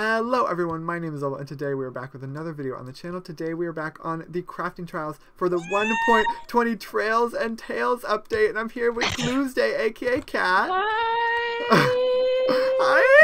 Hello everyone, my name is Elba and today we are back with another video on the channel. Today we are back on the crafting trials for the 1.20 Trails and Tales update and I'm here with Cluesday aka Cat. Hi. Hi!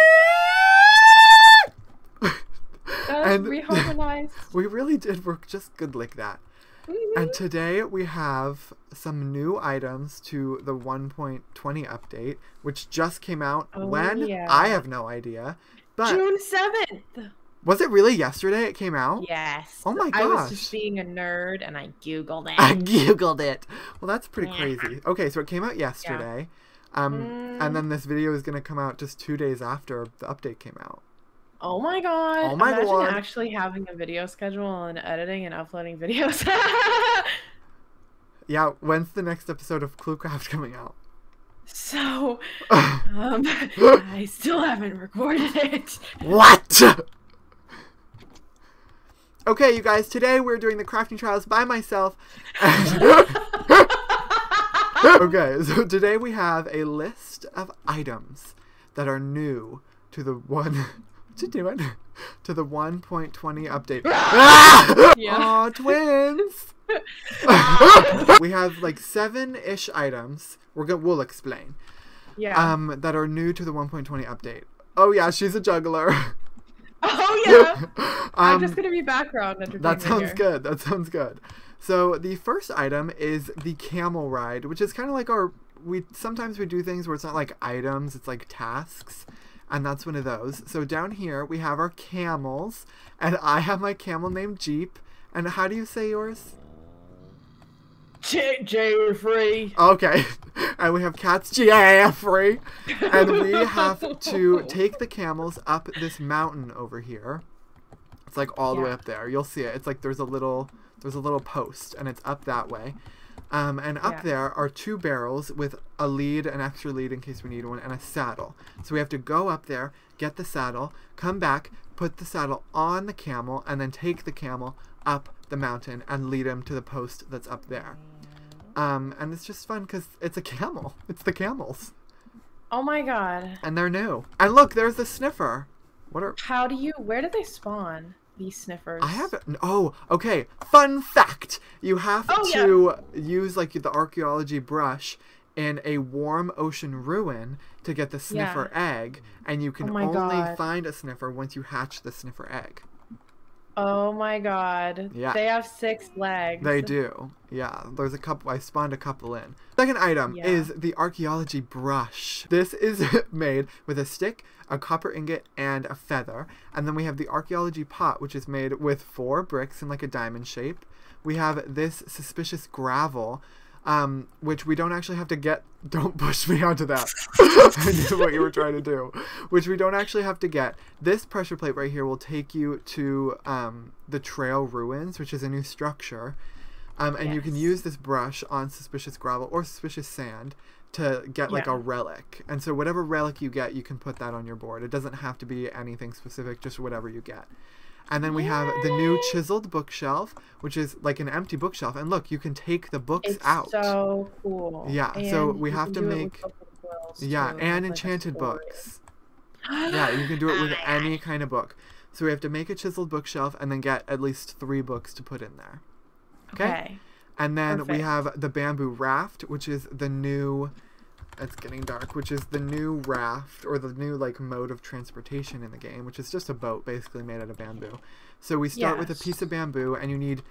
and reharmonized. we really did work just good like that. Mm-hmm. And today we have some new items to the 1.20 update, which just came out. Oh, when? yeah. I have no idea. But June seventh. was it really yesterday it came out? Yes. Oh my gosh. I was just being a nerd and I googled it. I googled it. Well, that's pretty Yeah. crazy. Okay, so it came out yesterday. Um, Mm. and then this video is going to come out just two days after the update came out. oh my god. Oh my Imagine God. actually having a video schedule and editing and uploading videos. Yeah, when's the next episode of Cluecraft coming out? So, um, I still haven't recorded it. What? okay, you guys, today we're doing the crafting trials by myself. okay, so today we have a list of items that are new to the one. What you doing? To the 1.20 update. Ah! Yeah. Aw, twins! we have like seven-ish items. We're gonna we'll explain. Yeah. Um, that are new to the 1.20 update. Oh yeah, she's a juggler. oh yeah. I'm um, just gonna be background that sounds here. good. That sounds good. So the first item is the camel ride, which is kind of like our we sometimes we do things where it's not like items, it's like tasks. And that's one of those. So down here we have our camels, and I have my camel named Jeep. And how do you say yours? J- Jeffrey. Okay. And we have Cat's Jeffrey. And we have to take the camels up this mountain over here. It's like all the way up there. You'll see it. It's like there's a little there's a little post and it's up that way. Um, and up Yeah. there are two barrels with a lead, an extra lead in case we need one, and a saddle. So we have to go up there, get the saddle, come back, put the saddle on the camel, and then take the camel up the mountain and lead him to the post that's up there. Um, and it's just fun because it's a camel. It's the camels, Oh my god. and they're new. And look, there's the sniffer. What are How do you? Where do they spawn? These sniffers. I have Oh, okay. Fun fact: you have Oh, yeah. to use like the archaeology brush in a warm ocean ruin to get the sniffer egg, and you can Oh only God. find a sniffer once you hatch the sniffer egg. Oh my god. Yeah. They have six legs. They do. Yeah, there's a couple. I spawned a couple in. Second item Yeah. is the archaeology brush. This is made with a stick, a copper ingot, and a feather. And then we have the archaeology pot, which is made with four bricks in like a diamond shape. We have this suspicious gravel, um, which we don't actually have to get. Don't push me onto that. I knew what you were trying to do. Which we don't actually have to get. This pressure plate right here will take you to um, the trail ruins, which is a new structure. Um, and you can use this brush on suspicious gravel or suspicious sand to get like a relic. And so whatever relic you get, you can put that on your board. It doesn't have to be anything specific, just whatever you get. And then we have the new chiseled bookshelf, which is like an empty bookshelf. And look, you can take the books It's out. so cool. Yeah, so we have to do it with make- yeah, too, and enchanted books. Yeah, you can do it with any kind of book. So we have to make a chiseled bookshelf and then get at least three books to put in there. Okay? Okay. And then we have the bamboo raft, which is the new. It's getting dark, which is the new raft or the new like mode of transportation in the game, which is just a boat basically made out of bamboo. So we start with a piece of bamboo, and you need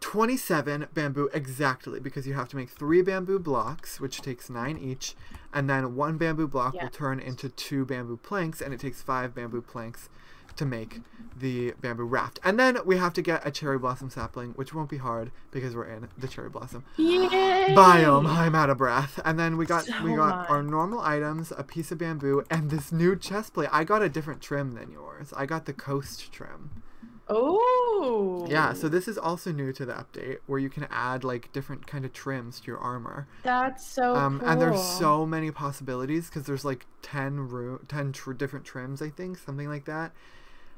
27 bamboo exactly because you have to make three bamboo blocks, which takes nine each, and then one bamboo block will turn into two bamboo planks, and it takes five bamboo planks to make the bamboo raft. And then we have to get a cherry blossom sapling, which won't be hard because we're in the cherry blossom Yay! biome. I'm out of breath. And then we got we So got our normal items, a piece of bamboo, and this new chest plate. I got a different trim than yours. I got the coast trim. Oh. Yeah, so this is also new to the update where you can add like different kind of trims to your armor. That's so Um, cool. and there's so many possibilities because there's like 10 ro- 10 tr- different trims, I think, something like that.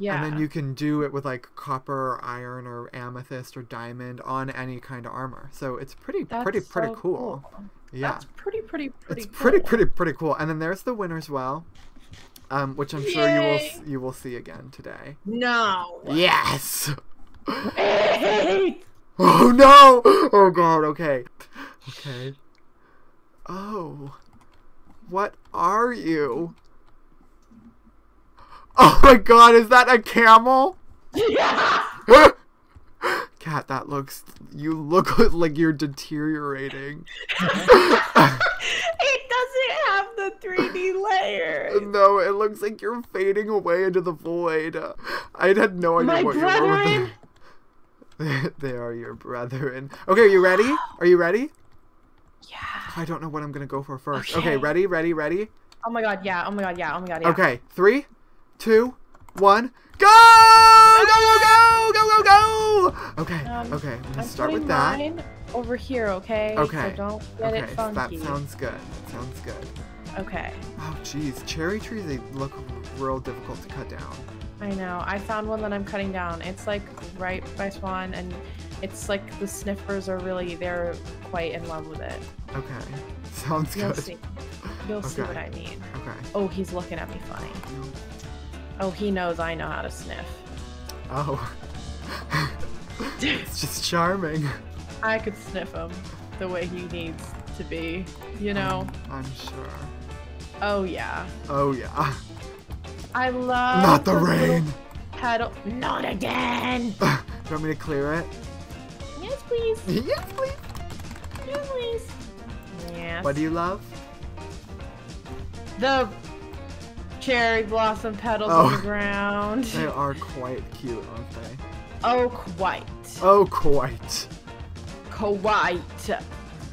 Yeah. And then you can do it with like copper or iron or amethyst or diamond on any kind of armor. So it's pretty That's pretty pretty so cool. Yeah. That's pretty pretty pretty. it's pretty cool. pretty pretty cool. And then there's the winner's well. um, which I'm sure you will you will see again today. No. Yes. Oh no! Oh god. Okay. Okay. Oh. What are you? Oh my god, is that a camel? Yeah. Cat, that looks. You look like you're deteriorating. it doesn't have the 3D layer. no, it looks like you're fading away into the void. I had no idea My what you were. brethren—they are your brethren. Okay, are you ready? Are you ready? Yeah. I don't know what I'm gonna go for first. Okay, Okay. ready, ready, ready. Oh my god, yeah. Oh my god, yeah. Oh my god, yeah. Okay, three, two, one, go! Go, go, go, go, go, go! Okay, Um, okay. I'm gonna I'm start with that. mine over here, okay? Okay. So don't get Okay, it funky. that sounds good. That sounds good. Okay. Oh, jeez, cherry trees they look real difficult to cut down. I know. I found one that I'm cutting down. It's like right by spawn, and it's like the sniffers are really, they're quite in love with it. Okay, sounds You'll good. see. You'll see what I mean. Okay. Oh, he's looking at me funny. Oh, he knows I know how to sniff. Oh, it's just charming. I could sniff him the way he needs to be, you know? I'm sure. Oh, yeah. Oh yeah. I love Not the rain. Pedal. Not again! Do you want me to clear it? Yes, please. yes, please. Yes, please. Yes. What do you love? The cherry blossom petals Oh. on the ground. They are quite cute, aren't they? Oh, quite. Oh, quite. Quite.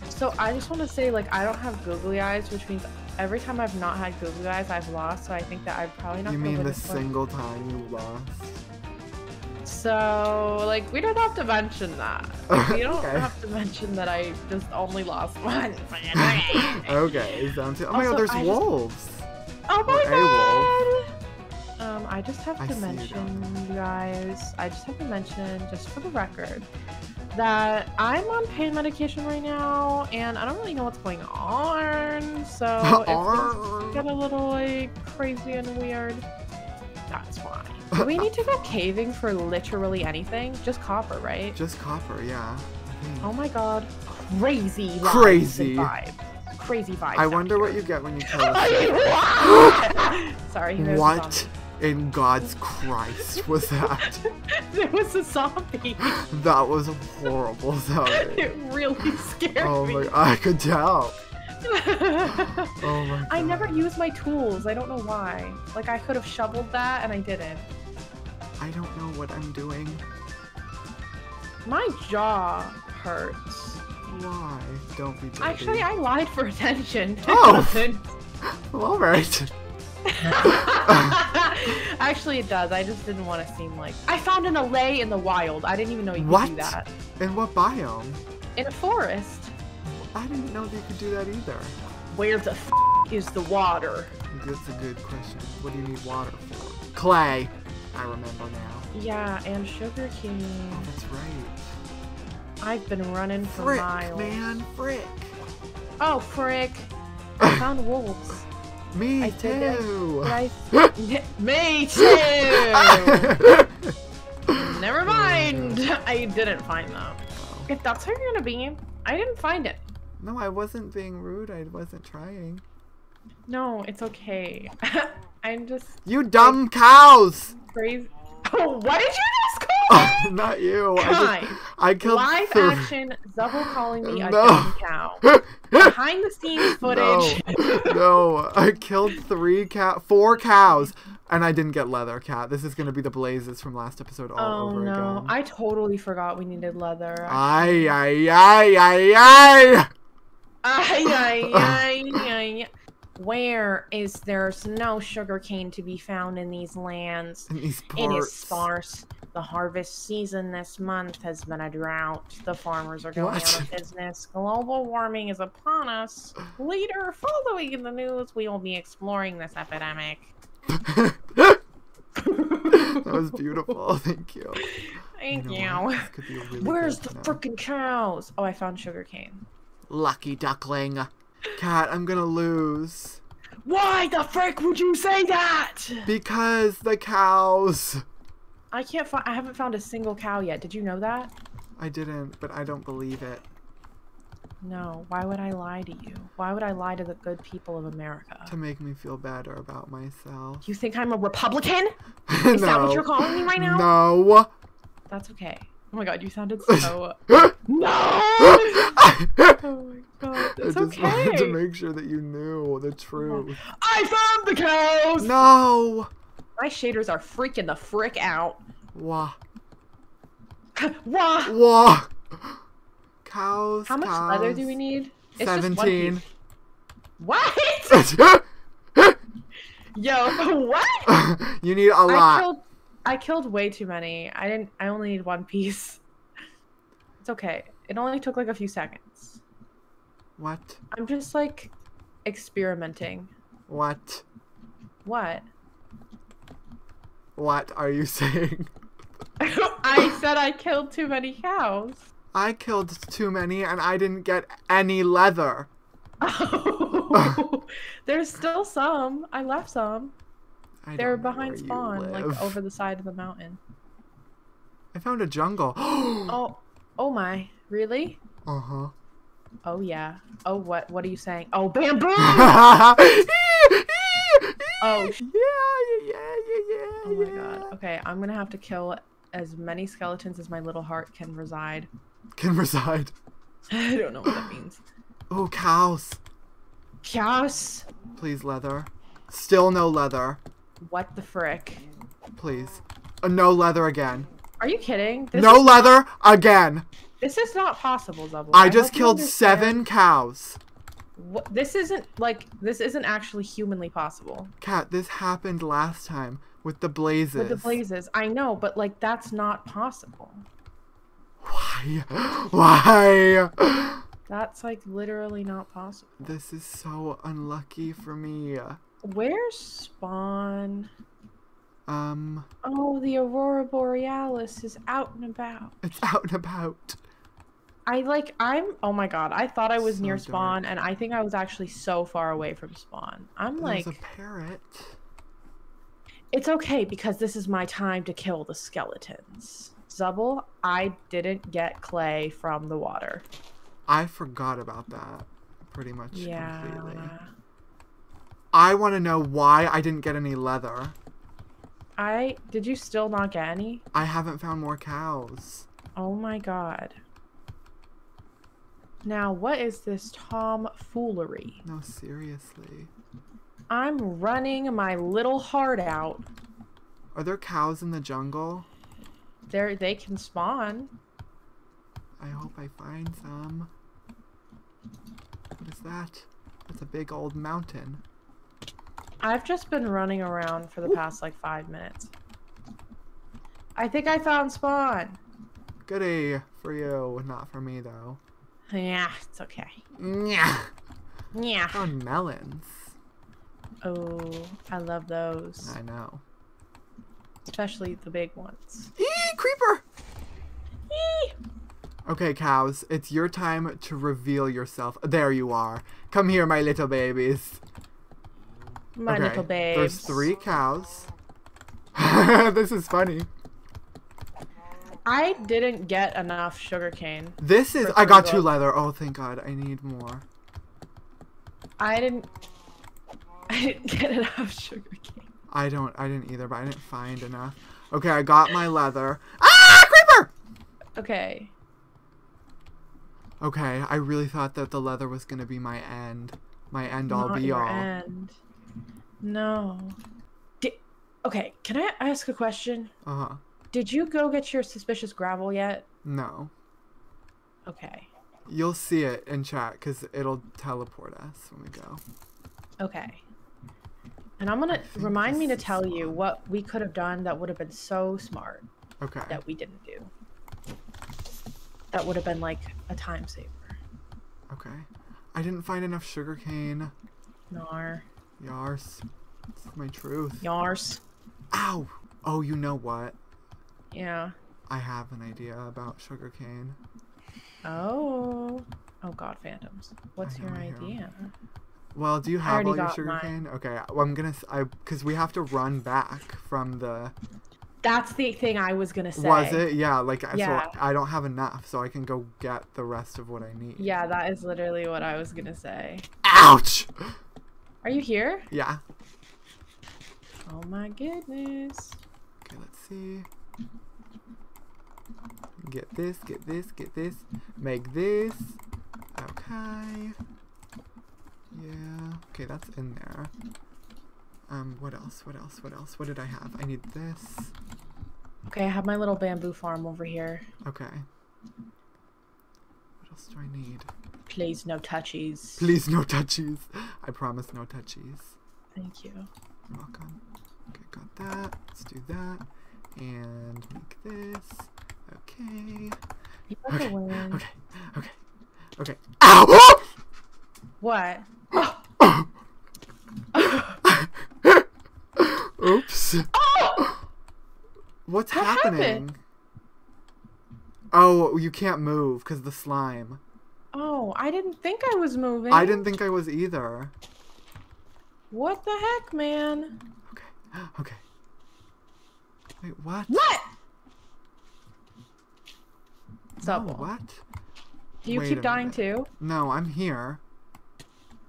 So I just want to say, like, I don't have googly eyes, which means every time I've not had googly eyes, I've lost. So I think that I've probably not You mean the this one. single time you lost? So, like, we don't have to mention that. We don't Okay. have to mention that I just only lost once. okay, sounds. Oh my god, there's I just- wolves. Oh my god! Um, I just have I to mention, you guys, I just have to mention, just for the record, that I'm on pain medication right now, and I don't really know what's going on, so if things get a little, like, crazy and weird, that's why. Do we need to go caving for literally anything? Just copper, right? Just copper, yeah. Oh my god. Crazy Crazy. vibes. Crazy vibes. I wonder here. what you get when you kill a Sorry, What in God's Christ was that? it was a zombie. that was a horrible sounding. It really scared Oh me. my, I could tell. Oh my god. I never use my tools. I don't know why. Like I could have shoveled that and I didn't. I don't know what I'm doing. My jaw hurts. Why? Don't be dirty. Actually, I lied for attention. Oh. doesn't. All right. Actually, it does. I just didn't want to seem like I found an allay in the wild. I didn't even know you could do that In what biome? in a forest. I didn't know you could do that either. Where the f- is the water? That's a good question. What do you need water for? Clay. I remember now. Yeah, and sugar cane. Oh, that's right. I've been running for Frick, miles. man, frick. Oh, frick! I found wolves. Me I too. I? Me too. Never oh, mind. I didn't find them. Oh. If that's how you're gonna be, I didn't find it. no, I wasn't being rude. I wasn't trying. No, it's okay. I'm just You dumb cows! crazy. Oh, what did you me? Not you. I, just, I killed Live three- action, Zubble calling me a dumb cow. Behind the scenes footage. No, no, I killed three cow, four cows, and I didn't get leather cat. This is gonna be the blazes from last episode all Oh over no, again. I totally forgot we needed leather. Ay, ay, ay, ay, ay! Ay, ay, ay, ay. Where is there's no sugar cane to be found in these lands? In these It is sparse. The harvest season this month has been a drought. The farmers are going What? out of business. Global warming is upon us. Later, following in the news, we will be exploring this epidemic. that was beautiful. Thank you. Thank know you. what? This could be a really Where's the freaking cows? Oh, I found sugarcane. Lucky duckling. Cat, I'm gonna lose. Why the frick would you say that? Because the cows. I can't find. I haven't found a single cow yet. Did you know that? I didn't, but I don't believe it. No. Why would I lie to you? Why would I lie to the good people of America? To make me feel better about myself. You think I'm a Republican? no. Is that what you're calling me right now? No. That's okay. Oh my god, you sounded so. no! Oh my god, it's I just wanted to make sure that you knew the truth. I found the cows! No. My shaders are freaking the frick out. Wah. Wah! Wah. Cows. How much cows. leather do we need? It's just one Seventeen. piece. What? Yo, what? you need a lot. I killed way too many. I didn't I only need one piece. It's okay. It only took like a few seconds. What? I'm just like experimenting. What? What? What are you saying? I said I killed too many cows. I killed too many and I didn't get any leather. Oh, there's still some. I left some. I They're behind spawn, like over the side of the mountain. I found a jungle. Oh, oh my, really? Uh huh. Oh yeah. Oh what? What are you saying? Oh bamboo! oh. Oh, Yeah, yeah, yeah, yeah, yeah. Oh my yeah. god. Okay, I'm gonna have to kill as many skeletons as my little heart can reside. Can reside. I don't know what that means. Oh, cows. Chaos. Please, leather. Still no leather. What the frick? Please. Uh, no leather again. Are you kidding? This no leather again. This is not possible, Zubble. I just killed seven cows. What, this isn't like this isn't actually humanly possible Cat, this happened last time with the blazes. with the blazes. I know, but like that's not possible. Why? Why? That's like literally not possible. This is so unlucky for me. Where's spawn? Um, Oh, the aurora borealis is out and about. it's out and about. I like I'm oh my god, I thought I was So near dark. spawn and I think I was actually so far away from spawn. I'm like There's a parrot. it's okay because this is my time to kill the skeletons. Zubble, I didn't get clay from the water. I forgot about that pretty much Yeah. completely. I want to know why I didn't get any leather. I did you still not get any? I haven't found more cows. Oh my god. Now, what is this tomfoolery? No, seriously. I'm running my little heart out. Are there cows in the jungle? There they can spawn. I hope I find some. What is that? That's a big old mountain. I've just been running around for the past like five minutes. I think I found spawn. Goody for you, not for me though. Yeah, it's okay. Yeah. Yeah. Found melons. Oh, I love those. I know. Especially the big ones. Eee, creeper! Eee! Okay, cows, it's your time to reveal yourself. There you are. Come here, my little babies. My okay, little babes. There's three cows. this is funny. I didn't get enough sugarcane. This is. I got two leather. Oh, thank God. I need more. I didn't. I didn't get enough sugarcane. I don't. I didn't either, but I didn't find enough. Okay, I got my leather. Ah, creeper! Okay. Okay, I really thought that the leather was gonna be my end, my end all Not be all. end. No. Okay, can I ask a question? Uh huh. Did you go get your suspicious gravel yet? No, Okay. you'll see it in chat because it'll teleport us when we go. Okay. And I'm gonna remind me to tell you what we could have done that would have been so smart Okay. that we didn't do. That would have been like a time saver. Okay. I didn't find enough sugarcane. Nar. Yars. It's my truth. Yars. Ow! Oh, you know what? Yeah. I have an idea about sugarcane. Oh. Oh god, phantoms. What's your idea? Well, do you have all your got sugar mine. cane? Okay, well, I'm gonna. I because we have to run back from the. That's the thing I was gonna say. Was it? Yeah. Like Yeah. so I don't have enough, so I can go get the rest of what I need. Yeah, that is literally what I was gonna say. Ouch. Are you here? Yeah. Oh my goodness. Okay, let's see. Get this, get this, get this. Make this. Okay. Yeah. Okay, that's in there. Um, what else? What else? What else? What did I have? I need this. Okay, I have my little bamboo farm over here. Okay. What else do I need? Please, no touchies. Please, no touchies. I promise no touchies. Thank you. You're welcome. Okay, got that. Let's do that. And make this. Okay. Okay. Okay. Okay. Okay. Ow! What? Oops. What's What happened? happening? Oh, you can't move because the slime. Oh, I didn't think I was moving. I didn't think I was either. What the heck, man? Okay. Okay. Wait, what? What? No, what? Do you Wait keep dying minute. too? No, I'm here.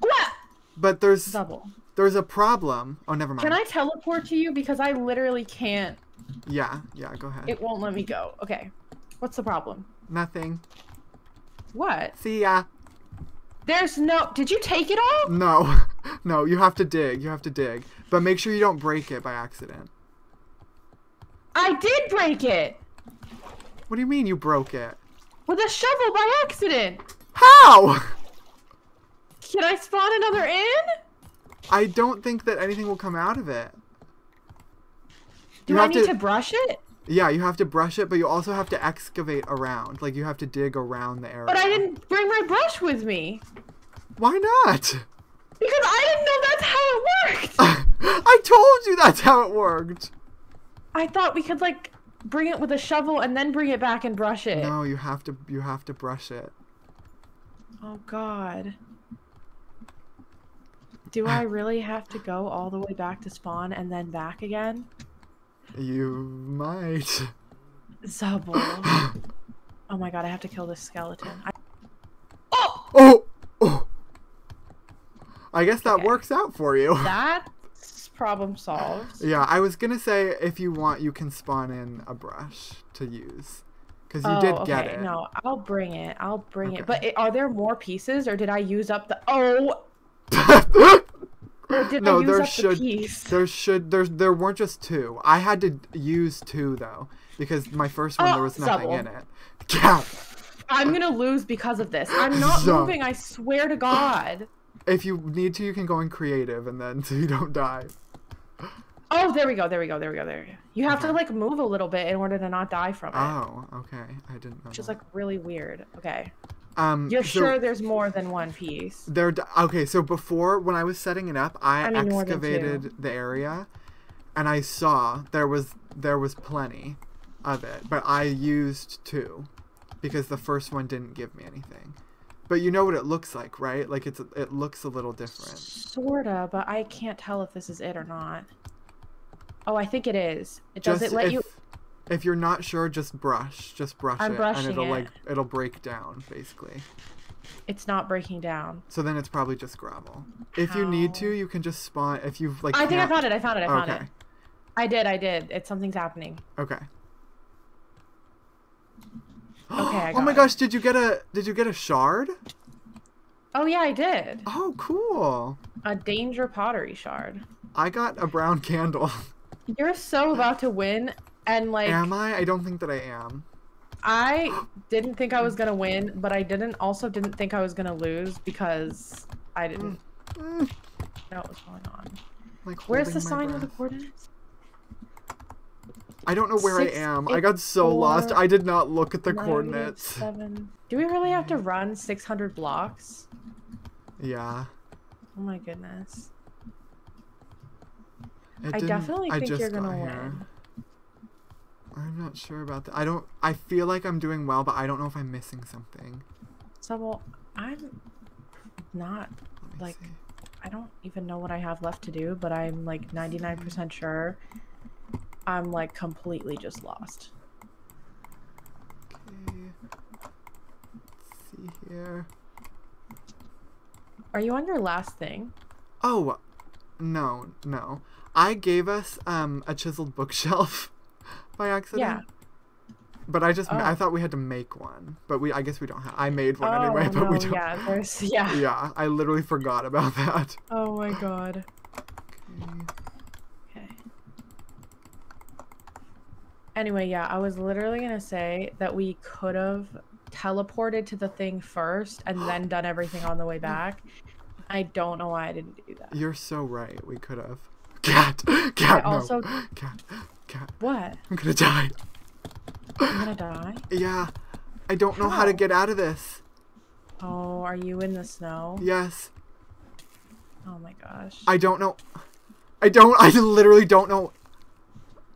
What? But there's Zubble. there's a problem. Oh, never mind. Can I teleport to you? Because I literally can't. Yeah, yeah, go ahead. It won't let me go. Okay. What's the problem? Nothing. What? See ya. There's no. Did you take it all? No. No, you have to dig. You have to dig. But make sure you don't break it by accident. I did break it What do you mean you broke it? with a shovel by accident. How? Can I spawn another in? I don't think that anything will come out of it. Do You I need to- to brush it? Yeah, you have to brush it, but you also have to excavate around. Like you have to dig around the area. But I didn't bring my brush with me. Why not? Because I didn't know that's how it worked. I told you that's how it worked. I thought we could like bring it with a shovel and then bring it back and brush it. No, you have to you have to brush it. Oh god. Do I really have to go all the way back to spawn and then back again? You might. Zubble. oh my god, I have to kill this skeleton. I- oh! Oh! Oh! I guess that Okay. works out for you. That's problem solved. Yeah, I was gonna say if you want, you can spawn in a brush to use, because you oh, did okay. get it. No, I'll bring it. I'll bring Okay. it. But it, are there more pieces or did I use up the Oh! Did no, there should the piece? there should there's there weren't just two. I had to use two though because my first one Oh, there was nothing Zubble. in it. Yeah. I'm gonna lose because of this. I'm not Zup. moving, I swear to God. If you need to, you can go in creative and then so you don't die. Oh, there we go, there we go, there we go, there we go. You have to like move a little bit in order to not die from it. Oh, okay. I didn't know. Which is that. like really weird. Okay. Um, You're so sure there's more than one piece? There. Okay, so before when I was setting it up, I, I mean, more than two. excavated the area, and I saw there was there was plenty of it, but I used two because the first one didn't give me anything. But you know what it looks like, right? Like it's it looks a little different. Sorta, but I can't tell if this is it or not. Oh, I think it is. It does Just it let if, you if you're not sure, just brush, just brush I'm it, brushing and it'll it. like it'll break down basically. it's not breaking down. So then it's probably just gravel. If you need to, you can just spawn. If you've like. I think I found it, I found it, I found Okay. it. I did, I did. It's something's happening. Okay. Okay, I oh my it. gosh, did you get a did you get a shard? Oh yeah, I did. Oh, cool. A danger pottery shard. I got a brown candle. You're so about to win and like am I? I don't think that I am. I didn't think I was gonna win, but I didn't also didn't think I was gonna lose because I didn't Mm, know what was going on. like Where's the sign with the coordinates? I don't know where Six, I am. I got so lost. I did not look at the Nine, coordinates. Seven. Do we really have to run 600 blocks? Yeah. Oh my goodness. I definitely I think just you're gonna win. here. I'm not sure about that. I don't. I feel like I'm doing well, but I don't know if I'm missing something. So well, I'm not Like, see. I don't even know what I have left to do, but I'm like 99% sure I'm like completely just lost. Okay. Let's see here. Are you on your last thing? Oh, no, no. I gave us um a chiseled bookshelf by accident. Yeah. But I just I Oh. thought we had to make one, but we I guess we don't have. I made one oh, anyway, but no, we don't. yeah, there's yeah. Yeah, I literally forgot about that. Oh my god. Okay. Okay. Anyway, yeah, I was literally gonna say that we could have teleported to the thing first and then done everything on the way back. I don't know why I didn't do that. You're so right. We could have. Cat, cat, no. also- cat, cat. What? I'm gonna die. I'm gonna die? Yeah, I don't know how to get out of this. Oh, are you in the snow? Yes, Oh my gosh. I don't know. I don't. I literally don't know.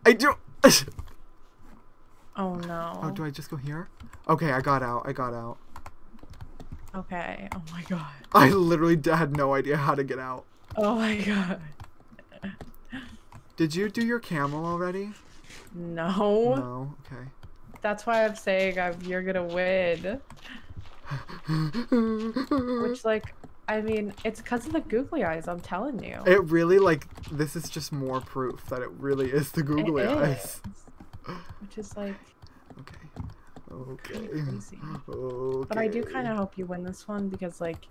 I don't. Oh no. Oh, do I just go here? Okay, I got out. I got out. Okay. Oh my god. I literally had no idea how to get out. Oh my god. Did you do your camel already? No. No. Okay. That's why I'm saying I'm, you're gonna win. Which, like, I mean, it's because of the googly eyes. I'm telling you. it really like this is just more proof that it really is the It googly eyes. is. Which is like Okay. Okay. crazy. Okay. But I do kind of hope you win this one because, like,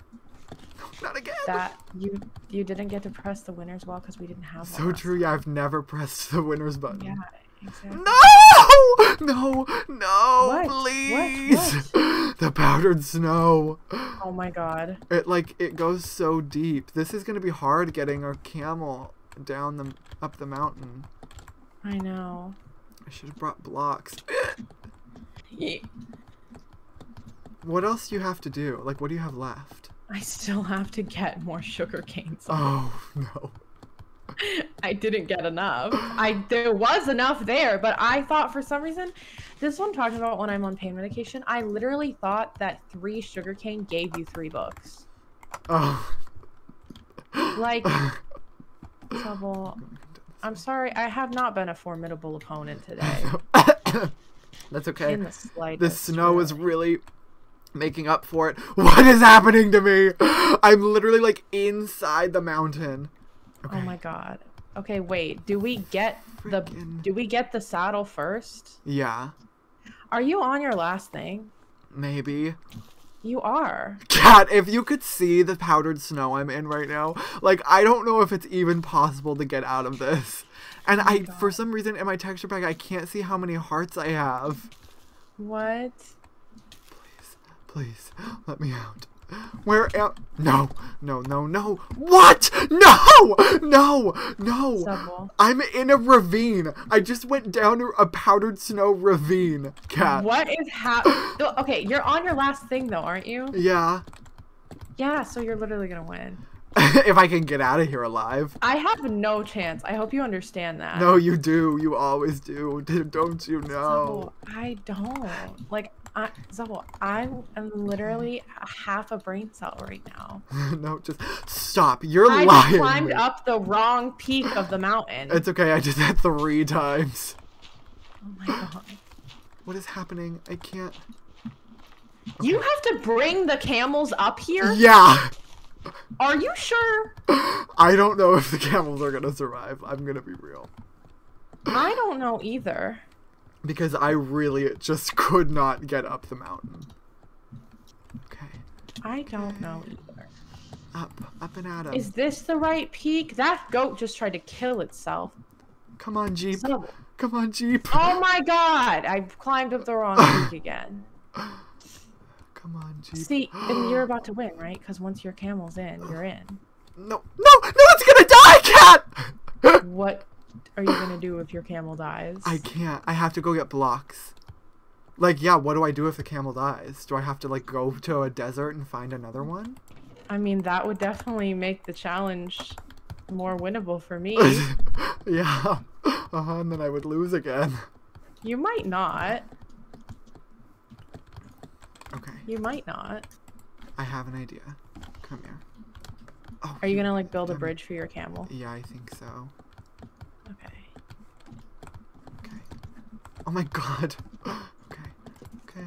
Not again. that you you didn't get to press the winners well because we didn't have. So true. Yeah, I've never pressed the winners button. Yeah. Exactly. No! No! No! What? What? Please! The powdered snow. Oh my god. It like it goes so deep. This is gonna be hard getting our camel down the up the mountain. I know. I should have brought blocks. What else do you have to do? Like, what do you have left? I still have to get more sugar canes. Oh no. I didn't get enough. I there was enough there, but I thought for some reason, this one talked about when I'm on pain medication. I literally thought that three sugarcane gave you three books. Oh. Like, Trouble. I'm sorry, I have not been a formidable opponent today. That's okay. In the slightest. The snow is really. Making up for it. What is happening to me? I'm literally like inside the mountain. Oh okay. Oh my god. Okay, wait. Do we get the do we get the saddle first? Yeah, Are you on your last thing? maybe. You are. Cat, if you could see the powdered snow I'm in right now, like I don't know if it's even possible to get out of this. And Oh I, for some reason, in my texture pack, I can't see how many hearts I have. What? Please, let me out. Where am? No, no, no, no. What? No, no, no. Zubble. I'm in a ravine. I just went down a powdered snow ravine. Cat. What is happening? Oh, okay, you're on your last thing though, aren't you? Yeah. Yeah, so you're literally gonna win. if I can get out of here alive. I have no chance. I hope you understand that. No, you do. You always do. Don't you know? Zubble, I don't. Like, I, Zubble, I am literally half a brain cell right now. no, just stop. You're I lying. to climbed me. up the wrong peak of the mountain. It's okay. I did that three times. oh my god. What is happening? I can't. You have to bring the camels up here? Yeah. Are you sure? I don't know if the camels are gonna survive. I'm gonna be real. I don't know either. Because I really just could not get up the mountain. Okay. I don't know either. Up. Up and at 'em. Is this the right peak? That goat just tried to kill itself. Come on, Jeep. Zubble. Come on, Jeep. Oh my god! I climbed up the wrong peak again. Come on, Jeep. See, and you're about to win, right? Because once your camel's in, you're in. No, no, no, it's gonna die, cat! What are you gonna do if your camel dies? I can't. I have to go get blocks. Like, yeah, what do I do if the camel dies? Do I have to, like, go to a desert and find another one? I mean, that would definitely make the challenge more winnable for me. yeah. Uh-huh, and then I would lose again. you might not. Okay, You might not. I have an idea. Come here. Oh, Are you gonna like build a bridge for your camel? Yeah, I think so. Okay. Okay. Oh my god. Okay. Okay.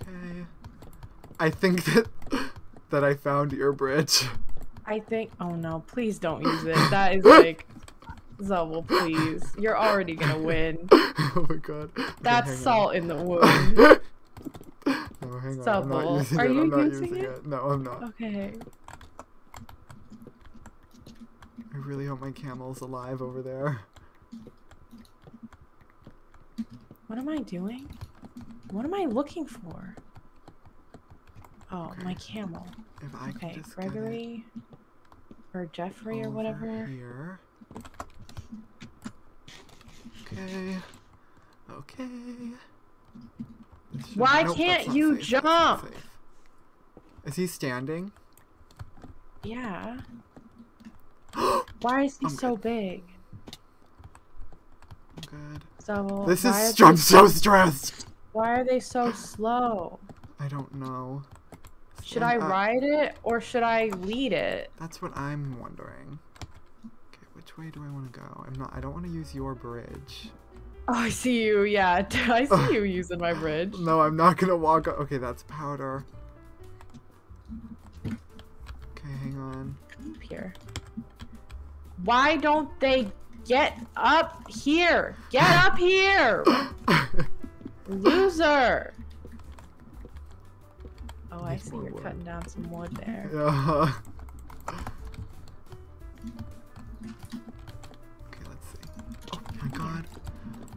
Okay. I think that that I found your bridge. I think. Oh no! Please don't use it. That is like. Zubble, please. You're already gonna win. oh my god. Okay, That's hang on. salt in the wound. no, hang on. Using Are it. you I'm not using it? it. No, I'm not. Okay. I really hope my camel's alive over there. What am I doing? What am I looking for? Oh, my camel. If I could Okay, Gregory or Jeffrey or whatever. Here. Okay. Okay. Why nope, can't you safe, jump? Is he standing? Yeah. Why is he I'm so big? Good. So This is. I'm so stressed. Why are they so slow? I don't know. Should I ride it or should I lead it? That's what I'm wondering. Okay, way do I want to go? I'm not. I don't want to use your bridge. Oh, I see you. Yeah, I see you using my bridge. No, I'm not gonna walk. o- Okay, that's powder. Okay, hang on. Come up here. Why don't they get up here? Get up here, loser! Oh, I see you're wood. cutting down some wood there. yeah.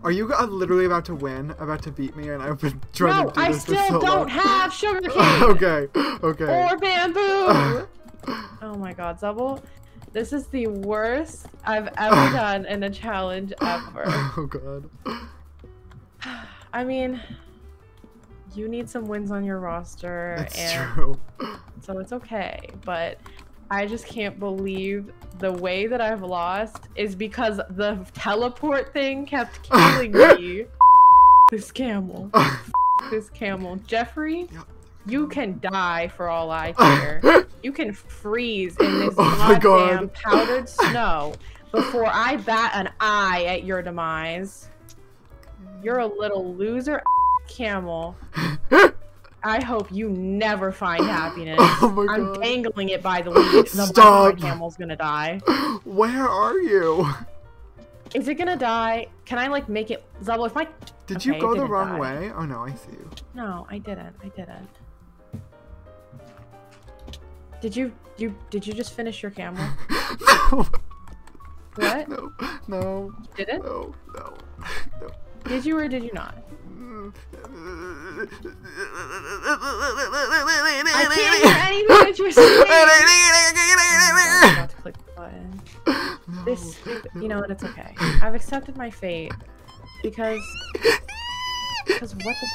Are you uh, literally about to win? About to beat me? And I've been trying No, to do I this for so still so don't long. have sugarcane okay, okay. or bamboo. oh my god, Zubble. This is the worst I've ever done in a challenge ever. oh god. I mean, you need some wins on your roster, That's and true. so it's okay. But I just can't believe the way that I've lost is because the teleport thing kept killing me. this camel. this camel. Jeffrey, you can die for all I care. you can freeze in this Oh goddamn God. powdered snow before I bat an eye at your demise. You're a little loser camel. I hope you never find happiness. Oh my I'm dangling it by the lead. The Stop. camel's gonna die. Where are you? Is it gonna die? Can I like make it Zubble? If my Did you Okay, it go the wrong die. way? Oh no, I see you. no, I didn't. I didn't. Did you you did you just finish your camel? no, What? no, no, Did it? no, no, no. Did you or did you not? I can't hear anything that you're saying. I'm about to click the button. No. This, you know what? It's okay. I've accepted my fate because because what the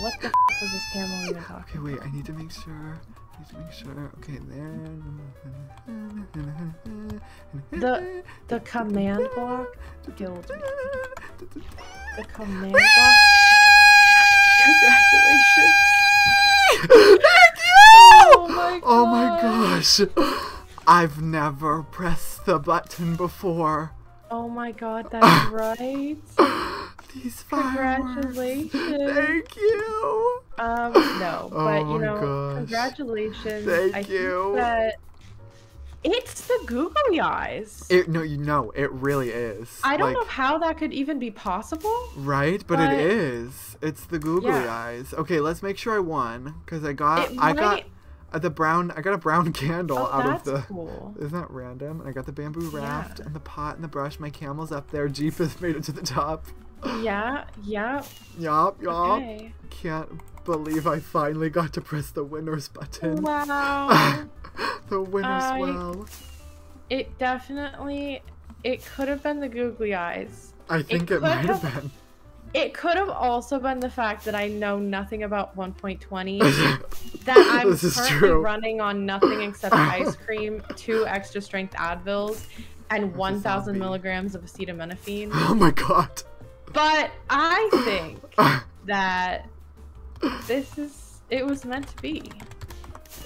what the f- was this camel even Okay, talking? wait. I need to make sure. I need to make sure. Okay, there. The the command block killed me. The command block. Congratulations. Thank you! Oh my Oh my gosh. I've never pressed the button before. Oh my god, that's right. These fireworks. Congratulations. Thank you. Um, no, Oh but you know, gosh. congratulations. Thank I you. Think that it's the googly eyes. It no, you know, it really is. I don't like, know how that could even be possible. Right, but, but- it is. It's the googly Yeah. eyes. Okay, let's make sure I won because I got It I got might- uh, the brown. I got a brown candle Oh, out of the. cool. Isn't that random? And I got the bamboo raft Yeah. and the pot and the brush. My camel's up there. Jeep has made it to the top. Yeah, yeah. Yup, yup. Okay. Can't believe I finally got to press the winners button. Wow. the winners I- well. it definitely. It could have been the googly eyes. I think it, could might have been. It could have also been the fact that I know nothing about 1.20. that I'm currently true. running on nothing except ice cream, two extra strength Advils, and 1,000 milligrams of acetaminophen. oh my god. But I think that this is it was meant to be.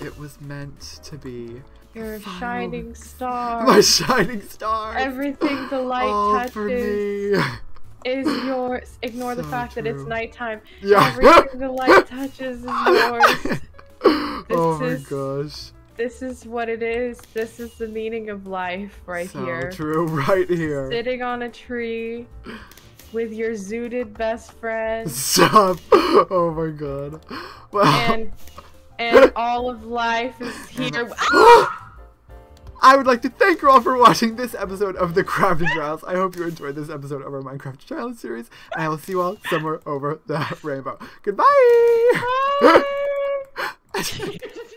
It was meant to be. You're Final- shining star. My shining star. Everything the light all touches for me. is yours. Ignore the So fact that it's nighttime. Yeah. Everything the light touches is yours. oh my is gosh. This is what it is. This is the meaning of life right so here. true, right here. Sitting on a tree with your zooted best friend Stop. Oh my god. Well, and and all of life is here. Ah! I would like to thank you all for watching this episode of the Crafting Trials. I hope you enjoyed this episode of our Minecraft Challenge series, and I will see you all somewhere over the rainbow. Goodbye! Bye.